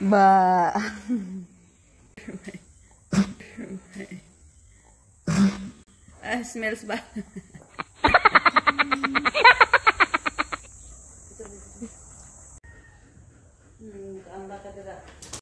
Ba. ah, smells ba? Ang baka dira.